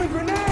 a grenade!